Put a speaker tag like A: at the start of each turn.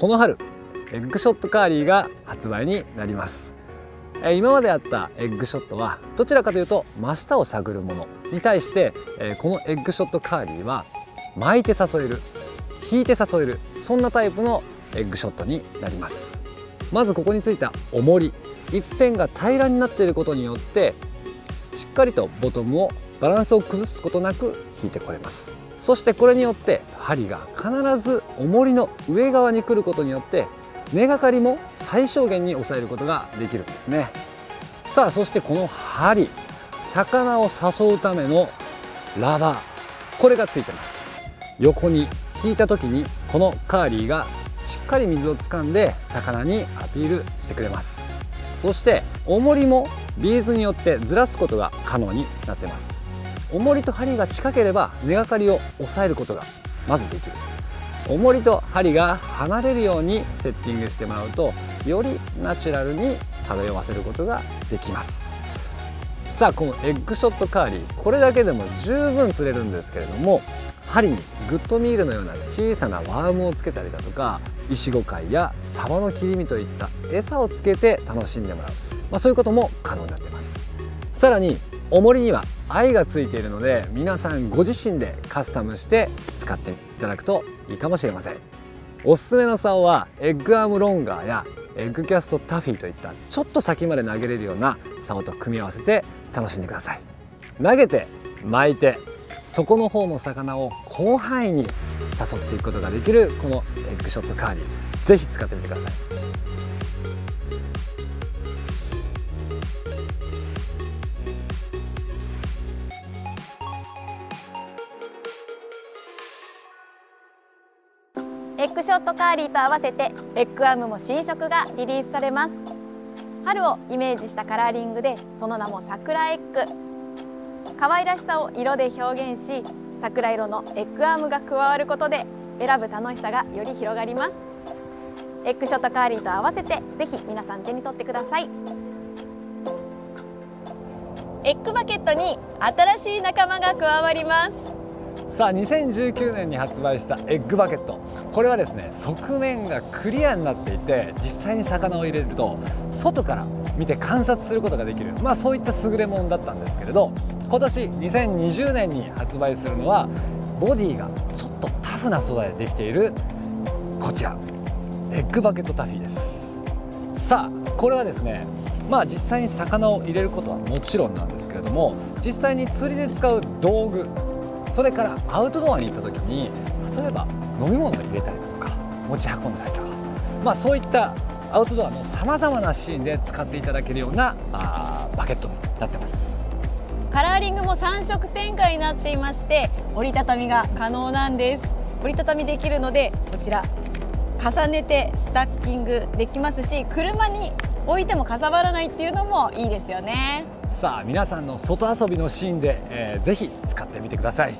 A: この春エッグショットカーリーが発売になります。今まであったエッグショットはどちらかというと真下を探るものに対してこのエッグショットカーリーは巻いて誘える引いて誘えるそんなタイプのエッグショットになります。まずここについた重り一辺が平らになっていることによってしっかりとボトムをバランスを崩すことなく引いてこれます。そしてこれによって針が必ず重りの上側に来ることによって根がかりも最小限に抑えることができるんですね。さあそしてこの針魚を誘うためのラバーこれがついてます。横に引いた時にこのカーリーがしっかり水を掴んで魚にアピールしてくれます。そして重りもビーズによってずらすことが可能になってます。重りと針が近ければ根がかりを抑えることがまずできる。重りと針が離れるようにセッティングしてもらうとよりナチュラルに漂わせることができます。さあこのエッグショットカーリー。これだけでも十分釣れるんですけれども針にグッドミールのような小さなワームをつけたりだとかイシゴ貝やサバの切り身といった餌をつけて楽しんでもらう、まあ、そういうことも可能になっています。さらに重りにはアイがついているので皆さんご自身でカスタムして使っていただくといいかもしれません。おすすめの竿はエッグアームロンガーやエッグキャストタフィーといったちょっと先まで投げれるような竿と組み合わせて楽しんでください。投げて巻いて底の方の魚を広範囲に誘っていくことができるこのエッグショットカーリーぜひ使ってみてください。
B: エッグショットカーリーと合わせてエッグアームも新色がリリースされます。春をイメージしたカラーリングでその名も桜エッグ。可愛らしさを色で表現し桜色のエッグアームが加わることで選ぶ楽しさがより広がります。エッグショットカーリーと合わせてぜひ皆さん手に取ってください。エッグバケットに新しい仲間が加わります。
A: さあ2019年に発売したエッグバケット。これはですね側面がクリアになっていて実際に魚を入れると外から見て観察することができる。まあそういった優れものだったんですけれど今年2020年に発売するのはボディがちょっとタフな素材でできているこちらエッグバケットタフィーです。さあこれはですねまあ実際に魚を入れることはもちろんなんですけれども実際に釣りで使う道具それからアウトドアに行った時に例えば飲み物を入れたりとか持ち運んだりとか、まあ、そういったアウトドアのさまざまなシーンで使っていただけるようなあバケットになってます。
B: カラーリングも3色展開になっていまして折りたたみが可能なんです。折りたたみできるのでこちら重ねてスタッキングできますし車に置いてもかさばらないっていうのもいいですよね。
A: さあ皆さんの外遊びのシーンで、えー、ぜひ使ってみてください